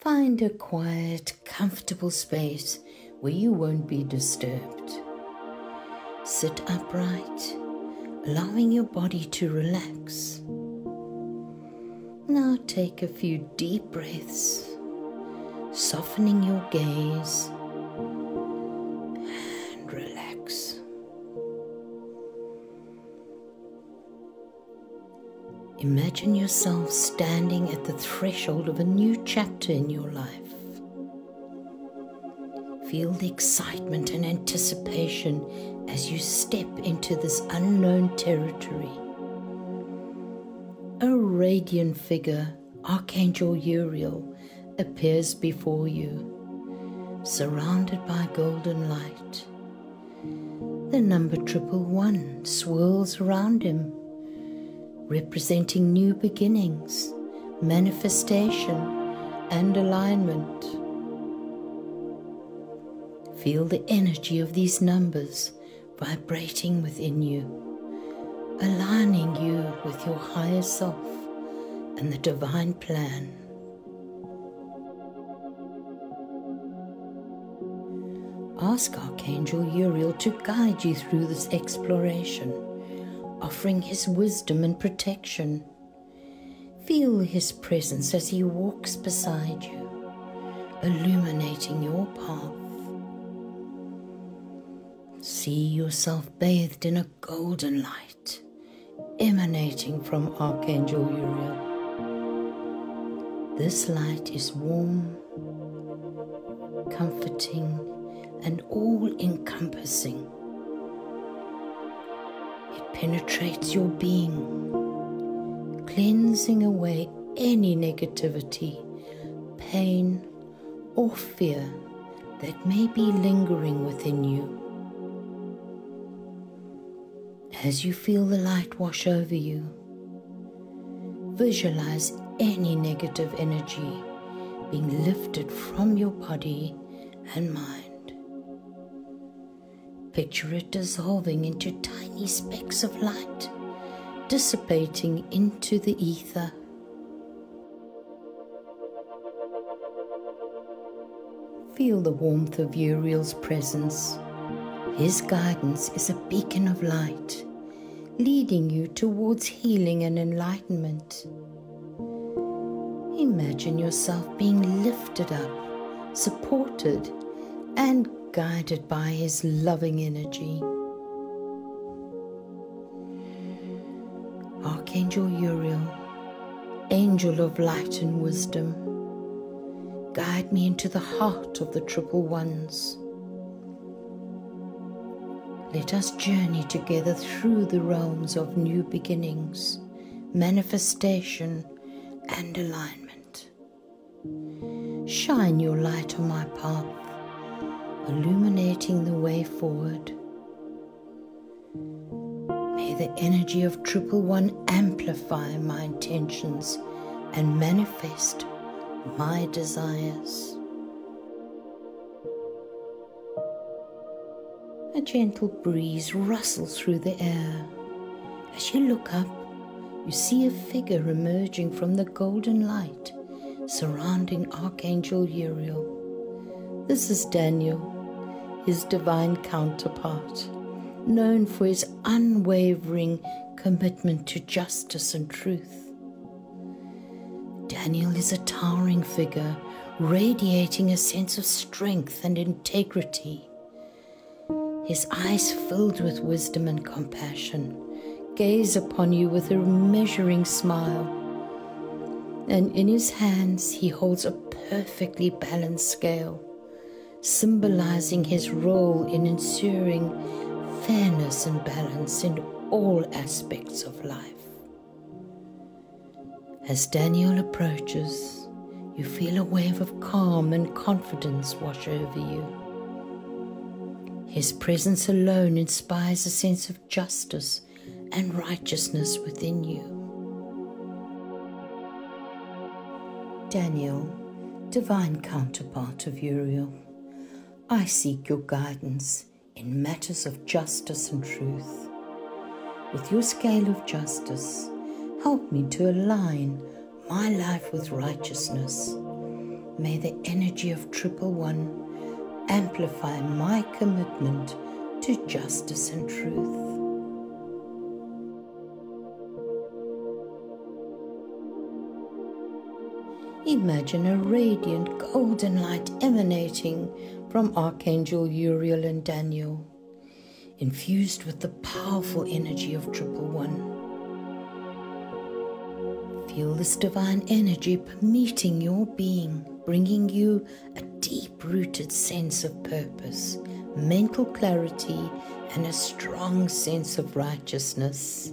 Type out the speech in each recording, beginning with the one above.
Find a quiet, comfortable space where you won't be disturbed. Sit upright, allowing your body to relax. Now take a few deep breaths, softening your gaze Imagine yourself standing at the threshold of a new chapter in your life. Feel the excitement and anticipation as you step into this unknown territory. A radiant figure, Archangel Uriel, appears before you, surrounded by golden light. The number triple one swirls around him representing new beginnings, manifestation, and alignment. Feel the energy of these numbers vibrating within you, aligning you with your higher self and the divine plan. Ask Archangel Uriel to guide you through this exploration offering his wisdom and protection. Feel his presence as he walks beside you, illuminating your path. See yourself bathed in a golden light emanating from Archangel Uriel. This light is warm, comforting, and all encompassing penetrates your being, cleansing away any negativity, pain, or fear that may be lingering within you. As you feel the light wash over you, visualize any negative energy being lifted from your body and mind. Picture it dissolving into tiny specks of light, dissipating into the ether. Feel the warmth of Uriel's presence. His guidance is a beacon of light, leading you towards healing and enlightenment. Imagine yourself being lifted up, supported, and guided by his loving energy. Archangel Uriel, angel of light and wisdom, guide me into the heart of the triple ones. Let us journey together through the realms of new beginnings, manifestation, and alignment. Shine your light on my path illuminating the way forward. May the energy of Triple One amplify my intentions and manifest my desires. A gentle breeze rustles through the air. As you look up, you see a figure emerging from the golden light surrounding Archangel Uriel. This is Daniel, his divine counterpart, known for his unwavering commitment to justice and truth. Daniel is a towering figure, radiating a sense of strength and integrity. His eyes filled with wisdom and compassion gaze upon you with a measuring smile. And in his hands, he holds a perfectly balanced scale symbolizing his role in ensuring fairness and balance in all aspects of life. As Daniel approaches, you feel a wave of calm and confidence wash over you. His presence alone inspires a sense of justice and righteousness within you. Daniel, divine counterpart of Uriel. I seek your guidance in matters of justice and truth. With your scale of justice, help me to align my life with righteousness, May the energy of Triple One amplify my commitment to justice and truth. Imagine a radiant golden light emanating from Archangel Uriel and Daniel, infused with the powerful energy of Triple One. Feel this divine energy permeating your being, bringing you a deep rooted sense of purpose, mental clarity, and a strong sense of righteousness.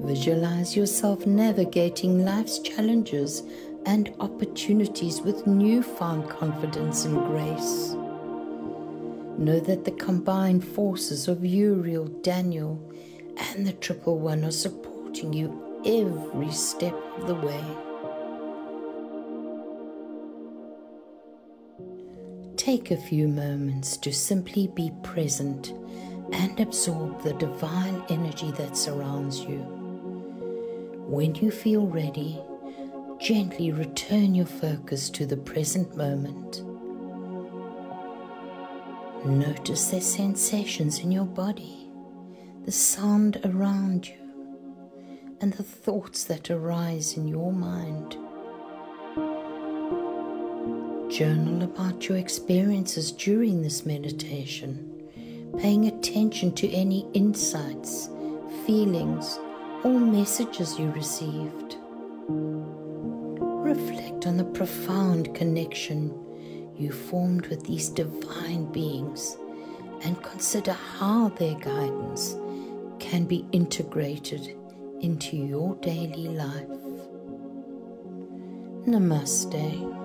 Visualize yourself navigating life's challenges and opportunities with newfound confidence and grace. Know that the combined forces of Uriel, Daniel, and the Triple One are supporting you every step of the way. Take a few moments to simply be present and absorb the divine energy that surrounds you. When you feel ready, gently return your focus to the present moment. Notice the sensations in your body, the sound around you, and the thoughts that arise in your mind. Journal about your experiences during this meditation, paying attention to any insights, feelings, or messages you received. Reflect on the profound connection you formed with these divine beings and consider how their guidance can be integrated into your daily life. Namaste.